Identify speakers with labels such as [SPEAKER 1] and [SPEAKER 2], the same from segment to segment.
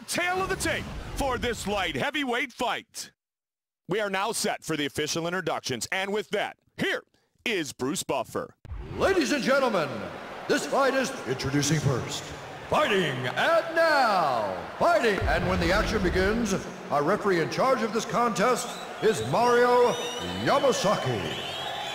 [SPEAKER 1] Tale of the tape for this light heavyweight fight. We are now set for the official introductions, and with that, here is Bruce Buffer.
[SPEAKER 2] Ladies and gentlemen, this fight is introducing first. Fighting and now, fighting. And when the action begins, our referee in charge of this contest is Mario Yamasaki.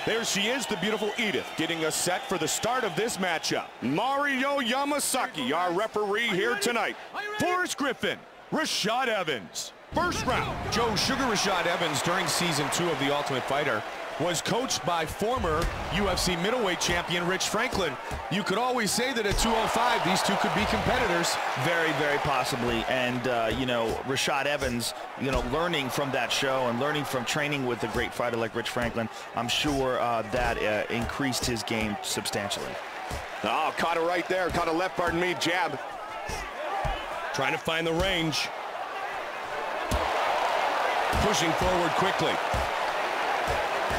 [SPEAKER 1] There she is, the beautiful Edith, getting us set for the start of this matchup. Mario Yamasaki, our referee here tonight. Forrest Griffin, Rashad Evans. First round.
[SPEAKER 3] Joe Sugar Rashad Evans during season two of The Ultimate Fighter was coached by former UFC middleweight champion Rich Franklin. You could always say that at 205, these two could be competitors.
[SPEAKER 4] Very, very possibly. And, uh, you know, Rashad Evans, you know, learning from that show and learning from training with a great fighter like Rich Franklin, I'm sure uh, that uh, increased his game substantially.
[SPEAKER 1] Oh, caught it right there. Caught a left, pardon me, jab.
[SPEAKER 3] Trying to find the range. Pushing forward quickly.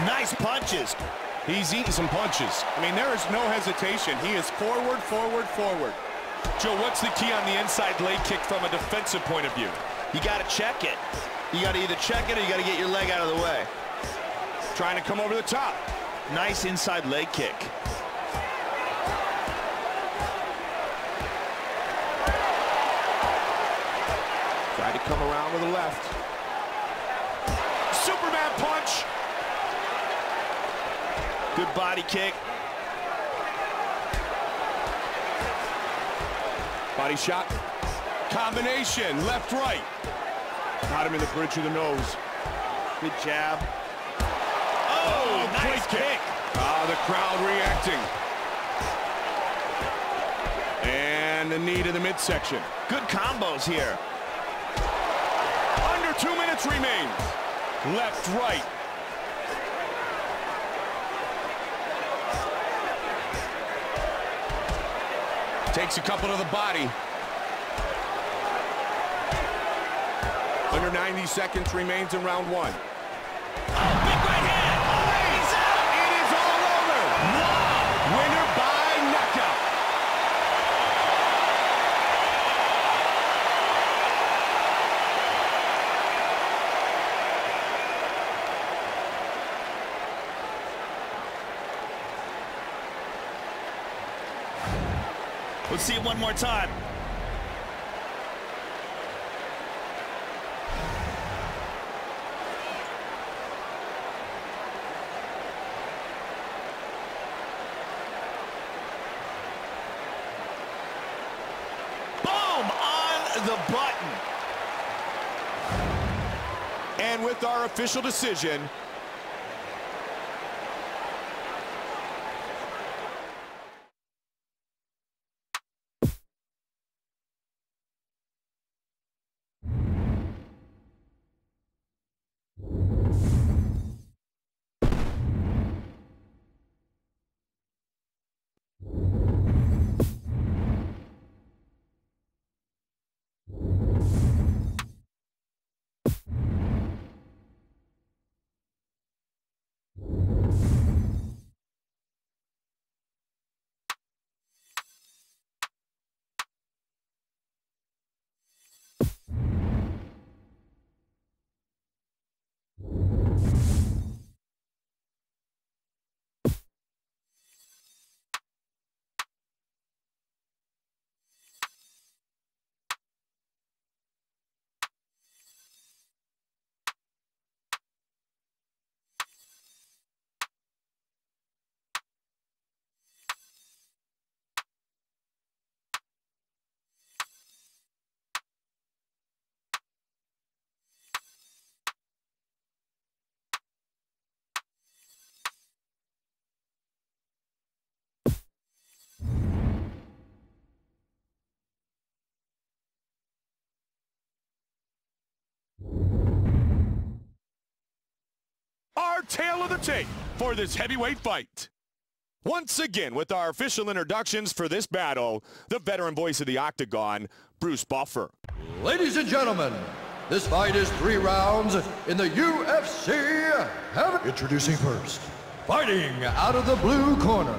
[SPEAKER 4] Nice punches.
[SPEAKER 3] He's eating some punches.
[SPEAKER 1] I mean, there is no hesitation. He is forward, forward, forward. Joe, what's the key on the inside leg kick from a defensive point of view?
[SPEAKER 4] You got to check it. You got to either check it or you got to get your leg out of the way.
[SPEAKER 1] Trying to come over the top.
[SPEAKER 4] Nice inside leg kick.
[SPEAKER 1] Try to come around with the left. Superman punch.
[SPEAKER 4] Good body kick.
[SPEAKER 1] Body shot. Combination, left, right. Got him in the bridge of the nose.
[SPEAKER 4] Good jab.
[SPEAKER 1] Oh,
[SPEAKER 4] nice
[SPEAKER 1] kick.
[SPEAKER 4] kick.
[SPEAKER 1] Ah, the crowd reacting. And the knee to the midsection.
[SPEAKER 4] Good combos here.
[SPEAKER 1] Under two minutes remains. Left, right. Takes a couple to the body. Under 90 seconds remains in round one.
[SPEAKER 4] Big right hand. Oh, he's out.
[SPEAKER 1] It is all over. Winner by knockout.
[SPEAKER 4] Let's see it one more time. Boom! On the button.
[SPEAKER 1] And with our official decision, our tale of the tape for this heavyweight fight. Once again, with our official introductions for this battle, the veteran voice of the Octagon, Bruce Buffer.
[SPEAKER 2] Ladies and gentlemen, this fight is three rounds in the UFC heavy. Introducing first, fighting out of the blue corner.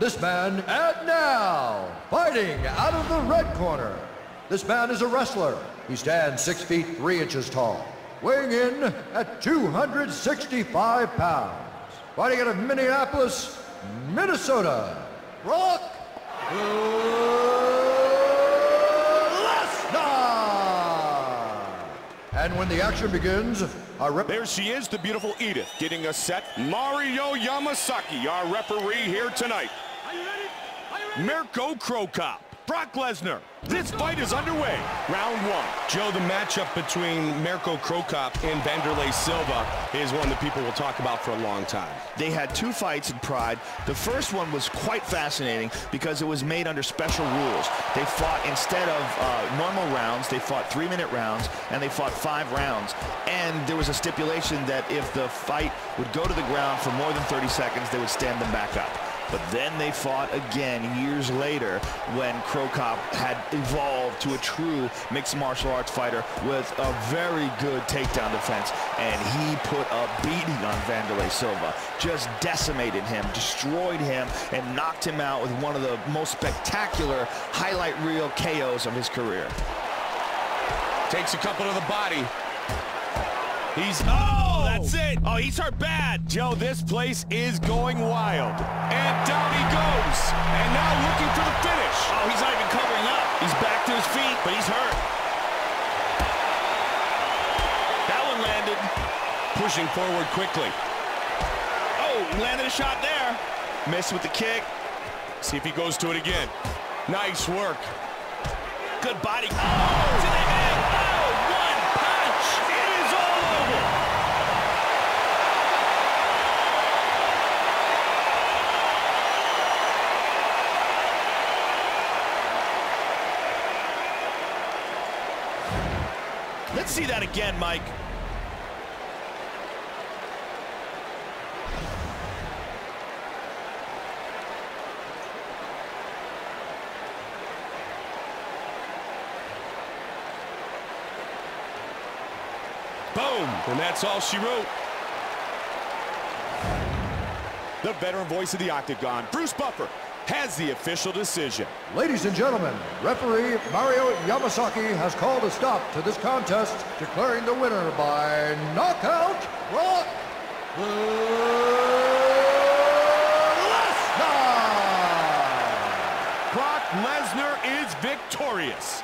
[SPEAKER 2] This man, and now, fighting out of the red corner. This man is a wrestler. He stands 6 feet 3 inches tall, weighing in at 265 pounds. Fighting out of Minneapolis, Minnesota, Brock Lesnar! And when the action begins, our rep
[SPEAKER 1] There she is, the beautiful Edith, getting us set. Mario Yamasaki, our referee here tonight. are you ready Mirko Cro Cop, Brock Lesnar. This fight is underway. Round one.
[SPEAKER 3] Joe, the matchup between Mirko Cro Cop and Vanderlei Silva is one that people will talk about for a long time.
[SPEAKER 4] They had two fights in Pride. The first one was quite fascinating because it was made under special rules. They fought, instead of uh, normal rounds, they fought three-minute rounds, and they fought five rounds. And there was a stipulation that if the fight would go to the ground for more than 30 seconds, they would stand them back up. But then they fought again years later when Cro Cop had evolved to a true mixed martial arts fighter with a very good takedown defense. And he put a beating on Vanderlei Silva. Just decimated him, destroyed him, and knocked him out with one of the most spectacular highlight reel KOs of his career.
[SPEAKER 3] Takes a couple to the body. He's,
[SPEAKER 1] Oh, that's oh. it.
[SPEAKER 4] Oh, he's hurt bad.
[SPEAKER 1] Joe, this place is going wild.
[SPEAKER 4] His feet, but he's hurt. That one landed.
[SPEAKER 3] pushing forward quickly.
[SPEAKER 4] Oh, landed a shot there. Missed with the kick.
[SPEAKER 1] See if he goes to it again. Nice work.
[SPEAKER 4] Good body. Oh, one punch. It is all over. Let's see that again, Mike.
[SPEAKER 3] Boom. And that's all she wrote.
[SPEAKER 1] The veteran voice of the Octagon, Bruce Buffer, has the official decision.
[SPEAKER 2] Ladies and gentlemen, referee Mario Yamasaki has called a stop to this contest, declaring the winner by knockout, Brock Lesnar!
[SPEAKER 1] Brock Lesnar is victorious.